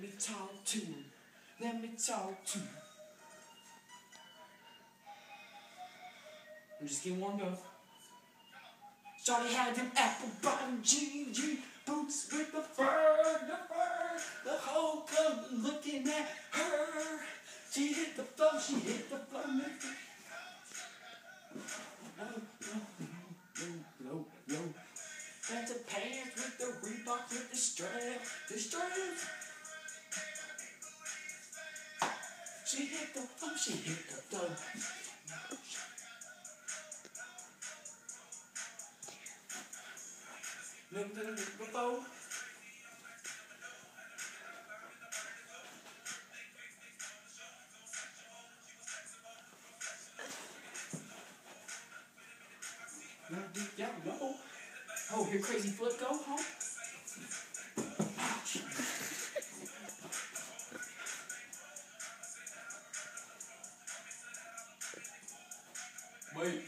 Let me talk to him. Let me talk to him. I'm just getting warmed up. Johnny had them apple bottom jean boots with the fur, the fur. The whole club looking at her. She hit the floor, she hit the floor. No, no, no, no, no. That's the pants with the Reebok with the strap, the strap. She hit the floor, she hit the floor. Look, look, look, look, oh. look. No, deep down. Oh, here crazy flip go, huh? Wait.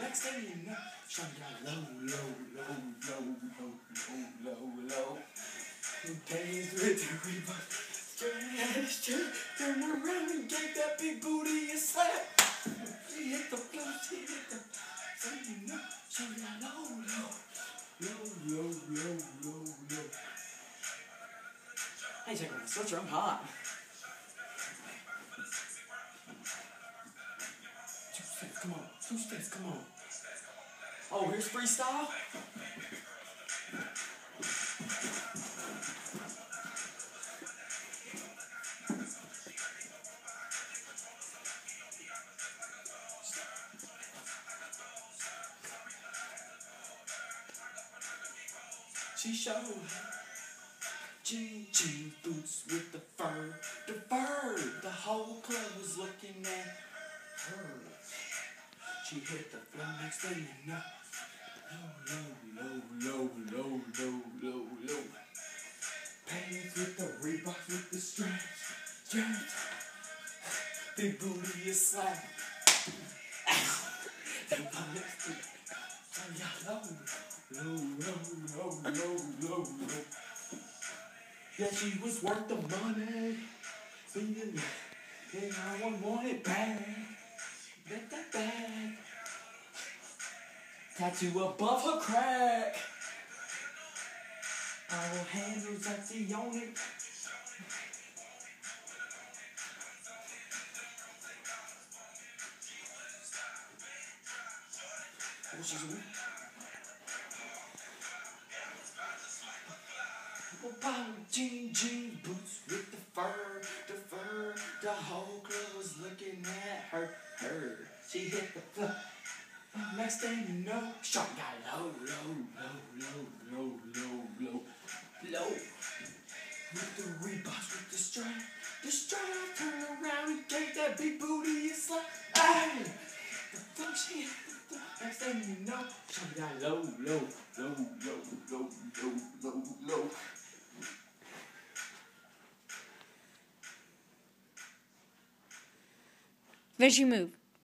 Next thing you know. Low, low, low, low, low, low, low, with turn, around and gave that big booty a slap. She hit the floor, she hit the so you know, shut down low, low, low, low, low, low, low. Hey, check my sweater, I'm hot. Two steps, come on. Two steps, come on. Oh, here's freestyle. She showed jean jean boots with the fur, the fur. The whole club was looking at her. She hit the floor next thing you know. Low, low, low, low, low, low, low. low. Pants with the Reebok with the straps, straps. Big booty is slap. Ow. The floor next to so yeah, low, low, low, low, low, low. Yeah, she was worth the money. Thinking, and I want want it back. Get that back. Tattoo above her crack. I will handle sexy on it. Oh, she's a Well, jean boots with the fur, the fur. The whole club was looking at her, her. She hit the floor. Next thing you know, shot got low, low, low, low, low, low, low, low. With the Reeboks with the strap, the strap. Turn around and gave that big booty a slap. Ay, the fuck she hit the floor. Next thing you know, shot got low, low, low, low, low, low, low, low. Veggie move.